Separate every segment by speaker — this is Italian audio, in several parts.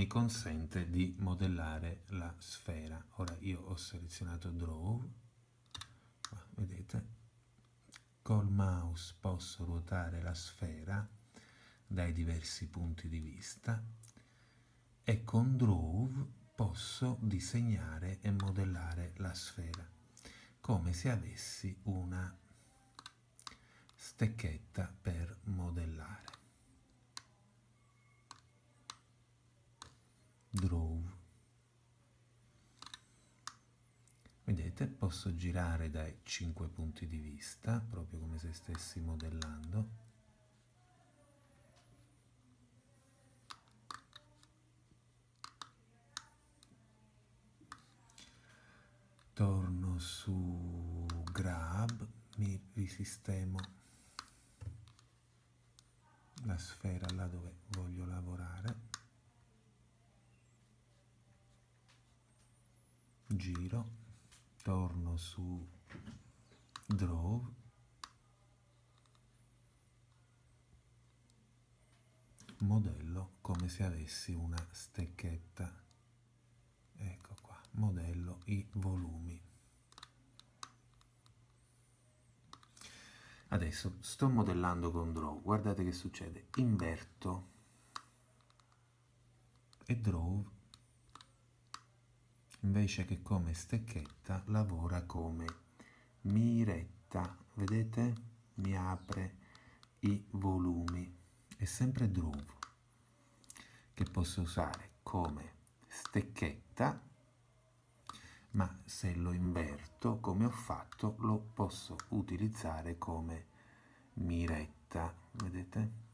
Speaker 1: mi consente di modellare la sfera. Ora io ho selezionato Draw, vedete, col mouse posso ruotare la sfera dai diversi punti di vista e con Draw posso disegnare e modellare la sfera come se avessi una stecchetta per modellare. Draw. Vedete, posso girare dai cinque punti di vista, proprio come se stessi modellando. Torno su Grab, mi risistemo la sfera là dove voglio lavorare. giro, torno su Draw, modello come se avessi una stecchetta. Ecco qua, modello i volumi. Adesso sto modellando con Draw, guardate che succede, inverto e Draw invece che come stecchetta lavora come miretta, vedete? Mi apre i volumi, è sempre Draw, che posso usare come stecchetta, ma se lo inverto come ho fatto lo posso utilizzare come miretta, vedete?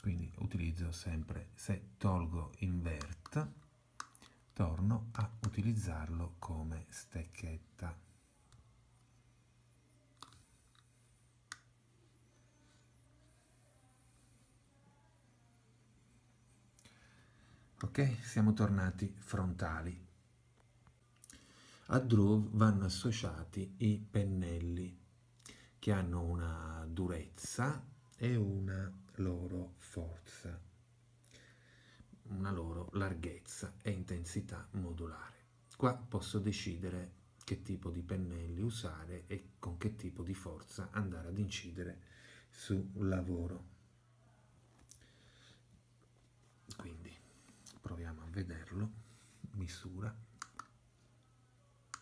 Speaker 1: quindi utilizzo sempre se tolgo invert torno a utilizzarlo come stecchetta. Ok siamo tornati frontali. A Draw vanno associati i pennelli che hanno una durezza e una loro forza, una loro larghezza e intensità modulare. Qua posso decidere che tipo di pennelli usare e con che tipo di forza andare ad incidere sul lavoro. Quindi proviamo a vederlo, misura,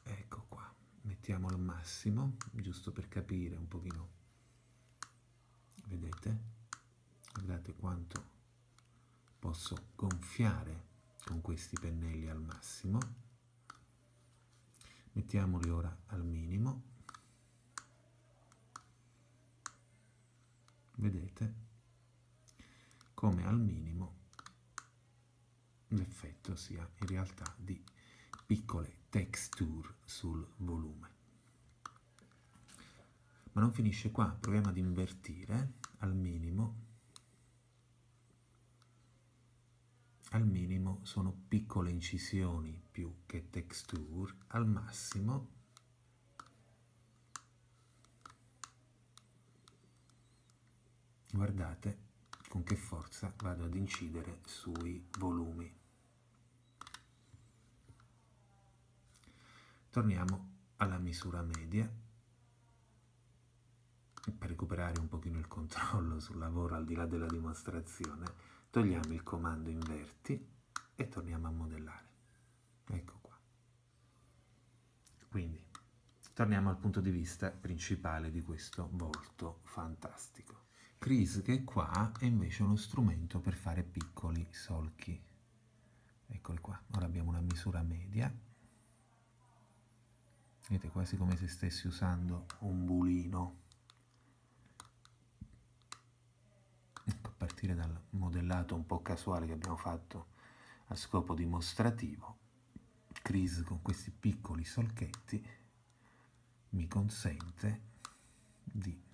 Speaker 1: ecco qua, mettiamo al massimo, giusto per capire un pochino, vedete? Guardate quanto posso gonfiare con questi pennelli al massimo. Mettiamoli ora al minimo. Vedete come al minimo l'effetto sia in realtà di piccole texture sul volume. Ma non finisce qua proviamo ad invertire al minimo al minimo sono piccole incisioni più che texture, al massimo guardate con che forza vado ad incidere sui volumi. Torniamo alla misura media per recuperare un pochino il controllo sul lavoro al di là della dimostrazione togliamo il comando inverti e torniamo a modellare. Ecco qua. Quindi torniamo al punto di vista principale di questo volto fantastico. Chris che è qua è invece uno strumento per fare piccoli solchi. Eccoli qua. Ora abbiamo una misura media. Vedete quasi come se stessi usando un bulino partire dal modellato un po' casuale che abbiamo fatto a scopo dimostrativo, Chris con questi piccoli solchetti mi consente di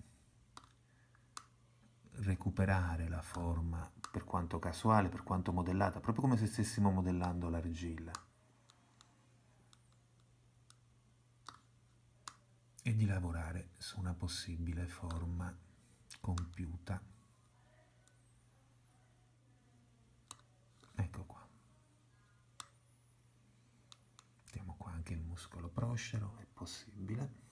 Speaker 1: recuperare la forma per quanto casuale, per quanto modellata, proprio come se stessimo modellando l'argilla. E di lavorare su una possibile forma compiuta. Ecco qua. Mettiamo qua anche il muscolo proscero, è possibile.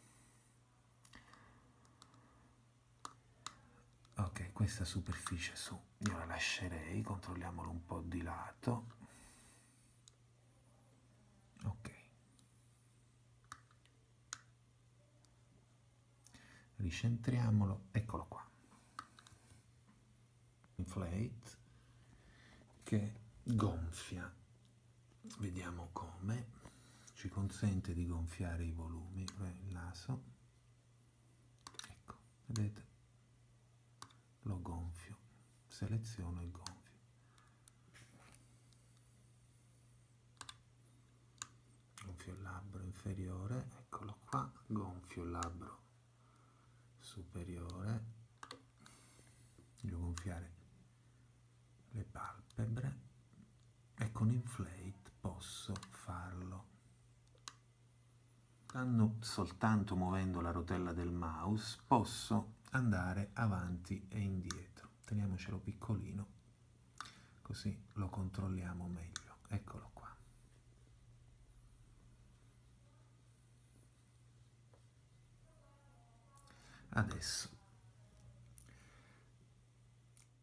Speaker 1: Ok, questa superficie su io la lascerei, controlliamolo un po' di lato. Ok. Ricentriamolo, eccolo qua. Inflate che gonfia. Vediamo come. Ci consente di gonfiare i volumi, il naso. Ecco, vedete? lo gonfio, seleziono il gonfio. Gonfio il labbro inferiore, eccolo qua, gonfio il labbro superiore, voglio gonfiare le palpebre con inflate posso farlo. Stando soltanto muovendo la rotella del mouse posso andare avanti e indietro. Teniamocelo piccolino, così lo controlliamo meglio. Eccolo qua. Adesso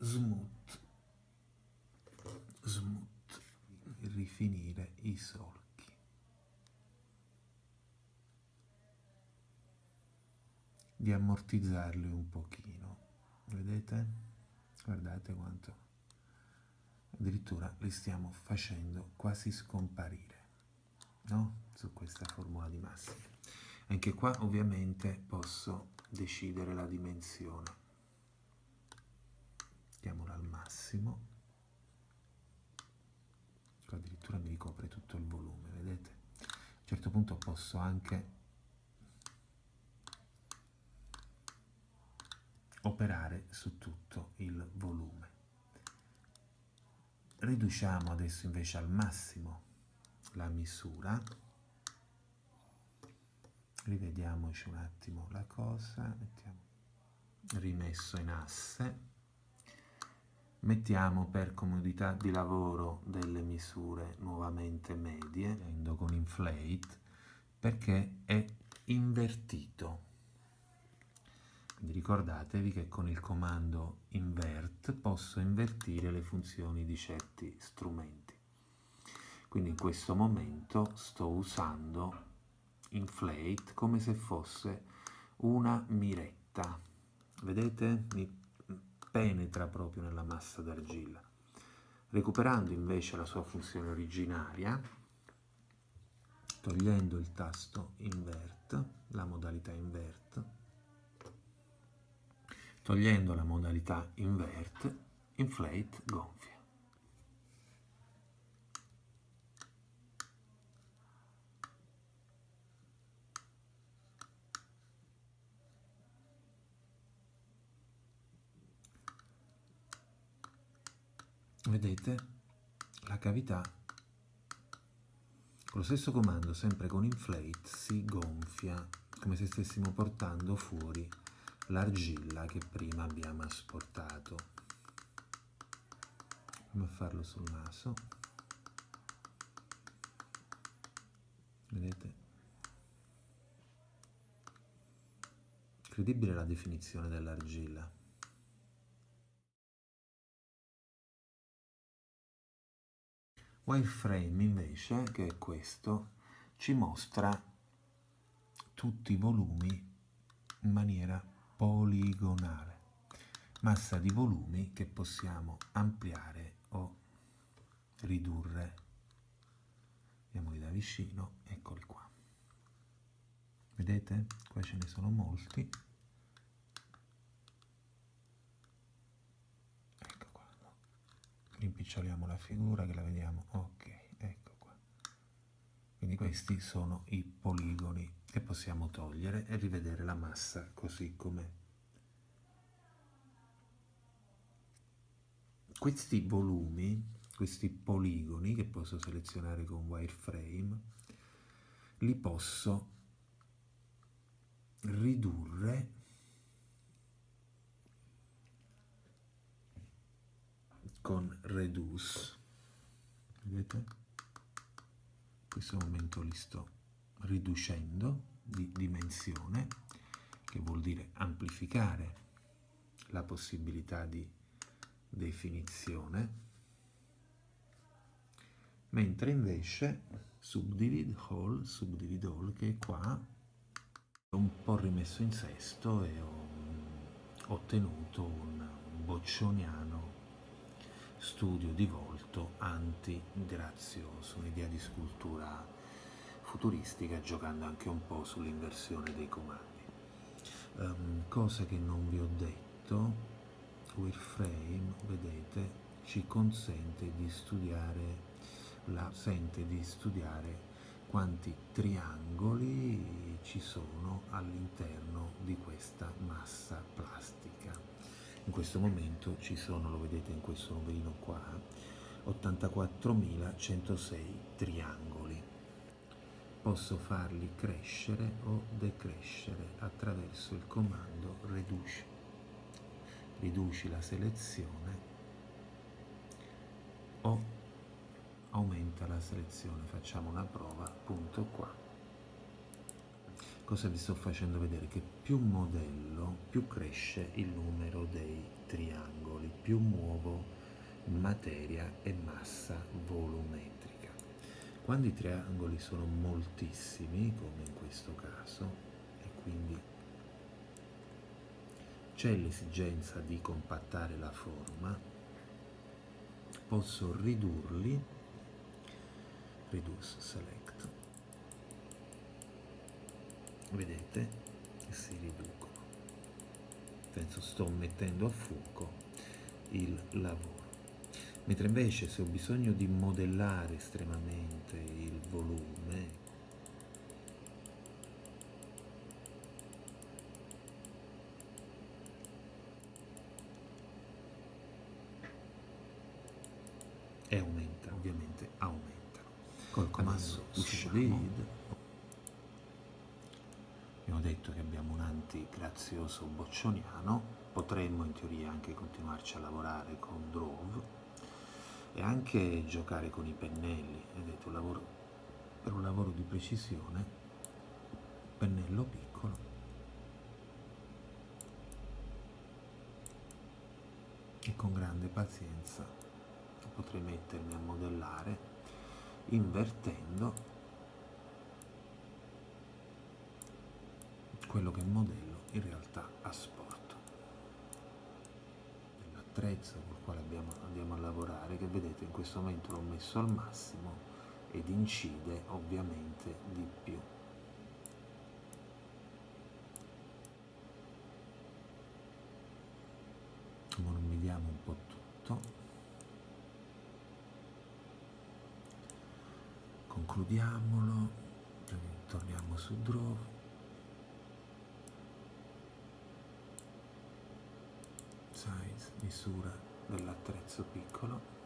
Speaker 1: smooth, rifinire i solchi. di ammortizzarli un pochino. Vedete? Guardate quanto addirittura li stiamo facendo quasi scomparire, no? Su questa formula di massima. Anche qua ovviamente posso decidere la dimensione. Mettiamola al massimo. Qua addirittura mi ricopre tutto il volume, vedete? A un certo punto posso anche operare su tutto il volume. Riduciamo adesso invece al massimo la misura, rivediamoci un attimo la cosa, mettiamo rimesso in asse, mettiamo per comodità di lavoro delle misure nuovamente medie, prendo con inflate perché è invertito quindi ricordatevi che con il comando invert posso invertire le funzioni di certi strumenti. Quindi in questo momento sto usando inflate come se fosse una miretta. Vedete? Mi penetra proprio nella massa d'argilla. Recuperando invece la sua funzione originaria, togliendo il tasto invert, la modalità invert, togliendo la modalità invert, inflate gonfia. Vedete la cavità con lo stesso comando, sempre con inflate, si gonfia come se stessimo portando fuori l'argilla che prima abbiamo asportato. A farlo sul naso. Vedete? Incredibile la definizione dell'argilla. Wireframe invece, che è questo, ci mostra tutti i volumi in maniera poligonale, massa di volumi che possiamo ampliare o ridurre. Vediamoli da vicino, eccoli qua. Vedete? Qua ce ne sono molti. Ecco qua. No. Rimpiccioliamo la figura che la vediamo. Ok, ecco qua. Quindi questi sono i poligoni che possiamo togliere e rivedere la massa così com'è. Questi volumi, questi poligoni che posso selezionare con wireframe, li posso ridurre con reduce. Vedete? In questo momento li sto riducendo di dimensione che vuol dire amplificare la possibilità di definizione. Mentre invece subdivide whole subdivide all che qua ho un po' rimesso in sesto e ho ottenuto un boccioniano studio di volto anti-grazioso, un'idea di scultura futuristica giocando anche un po' sull'inversione dei comandi. Um, cosa che non vi ho detto, Wireframe, vedete, ci consente di studiare la sente di studiare quanti triangoli ci sono all'interno di questa massa plastica. In questo momento ci sono, lo vedete in questo numerino qua, 84.106 triangoli. Posso farli crescere o decrescere attraverso il comando riduci. Riduci la selezione o aumenta la selezione facciamo una prova appunto qua cosa vi sto facendo vedere? Che più modello più cresce il numero dei triangoli più muovo materia e massa volumetrica. Quando i triangoli sono moltissimi come in questo caso e quindi c'è l'esigenza di compattare la forma posso ridurli reduce select vedete si riducono. Penso sto mettendo a fuoco il lavoro. Mentre invece se ho bisogno di modellare estremamente il volume e aumenta ovviamente aumenta. Col comando lead detto che abbiamo un anti-grazioso boccioniano potremmo in teoria anche continuarci a lavorare con Drove e anche giocare con i pennelli. Vedete un lavoro per un lavoro di precisione pennello piccolo. E con grande pazienza potrei mettermi a modellare invertendo quello che il modello in realtà ha sporto. L'attrezzo col quale abbiamo, andiamo a lavorare, che vedete in questo momento l'ho messo al massimo ed incide ovviamente di più. Morbidiamo un po' tutto. concludiamolo torniamo su draw misura dell'attrezzo piccolo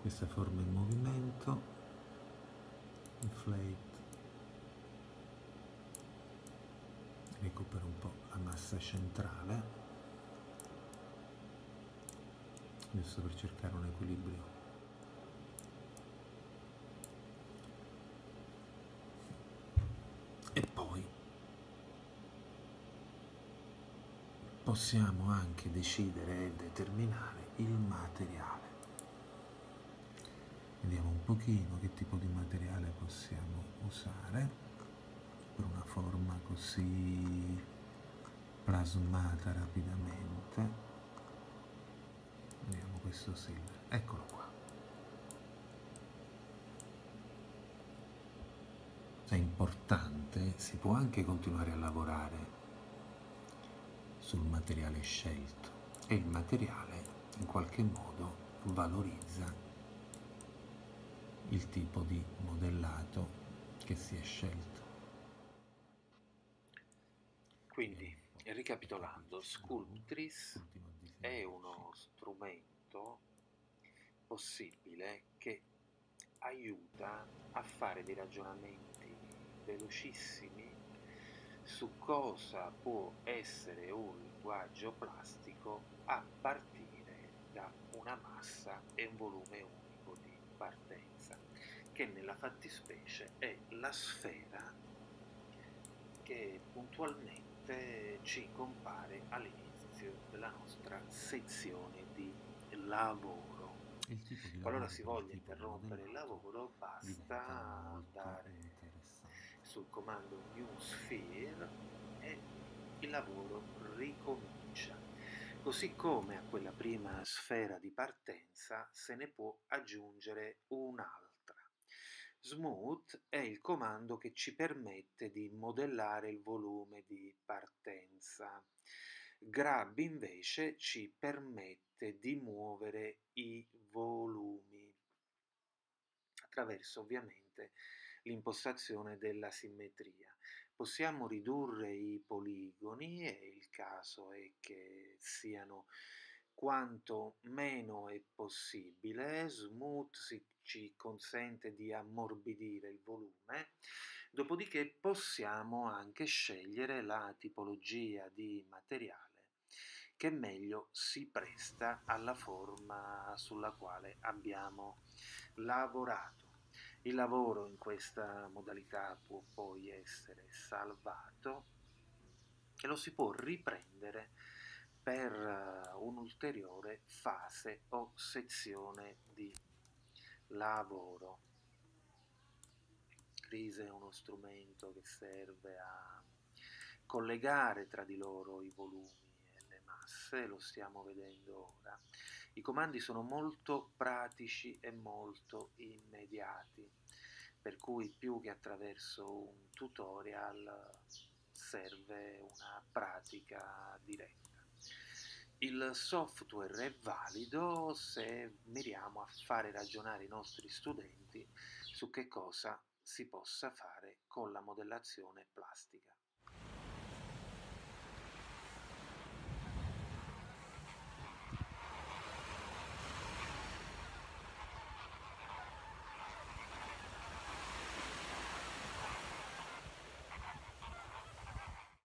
Speaker 1: questa forma in movimento inflate recupera un po' la massa centrale giusto per cercare un equilibrio. E poi possiamo anche decidere e determinare il materiale pochino che tipo di materiale possiamo usare per una forma così plasmata rapidamente. Vediamo questo silver. Eccolo qua. È importante si può anche continuare a lavorare sul materiale scelto. E il materiale in qualche modo valorizza il tipo di modellato che si è scelto.
Speaker 2: Quindi, ricapitolando, Sculptris è uno strumento possibile che aiuta a fare dei ragionamenti velocissimi su cosa può essere un linguaggio plastico a partire da una massa e un volume unico di partenza, che nella fattispecie è la sfera che puntualmente ci compare all'inizio della nostra sezione di lavoro. Qualora si voglia interrompere il lavoro, basta andare sul comando new sphere e il lavoro ricomincia. Così come a quella prima sfera di partenza se ne può aggiungere un'altra. Smooth è il comando che ci permette di modellare il volume di partenza. Grab invece ci permette di muovere i volumi attraverso ovviamente l'impostazione della simmetria. Possiamo ridurre i poligoni e il caso è che siano quanto meno è possibile, smooth si, ci consente di ammorbidire il volume, dopodiché possiamo anche scegliere la tipologia di materiale che meglio si presta alla forma sulla quale abbiamo lavorato. Il lavoro in questa modalità può poi essere salvato e lo si può riprendere per eh, un'ulteriore fase o sezione di lavoro. Crise è uno strumento che serve a collegare tra di loro i volumi e le masse, lo stiamo vedendo ora. I comandi sono molto pratici e molto immediati, per cui più che attraverso un tutorial serve una pratica diretta. Il software è valido se miriamo a fare ragionare i nostri studenti su che cosa si possa fare con la modellazione plastica.